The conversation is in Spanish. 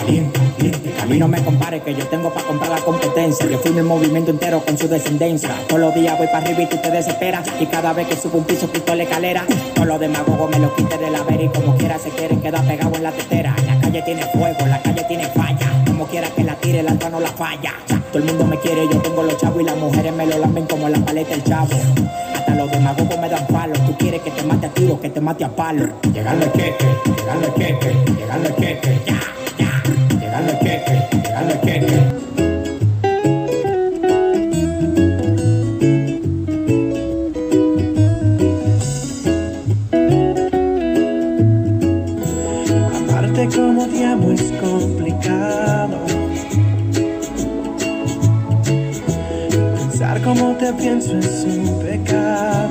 A mí no me compare que yo tengo para comprar la competencia. Yo fui en el movimiento entero con su descendencia. Todos los días voy para arriba y tú te desesperas. Y cada vez que subo un piso, quito la escalera. Todos los demagogos me lo quite de la vera y como quiera se quieren quedar pegados en la tetera. La calle tiene fuego, la calle tiene falla. Como quiera que la tire, la no la falla. Todo el mundo me quiere, yo tengo los chavos y las mujeres me lo lamen como la paleta del chavo. Hasta los demagogos me dan palo. Tú quieres que te mate a tiro, que te mate a palo. Llegando el quete, llegando el quete, llegando el quete. Ya como te es complicado. Pensar como te pienso es un pecado.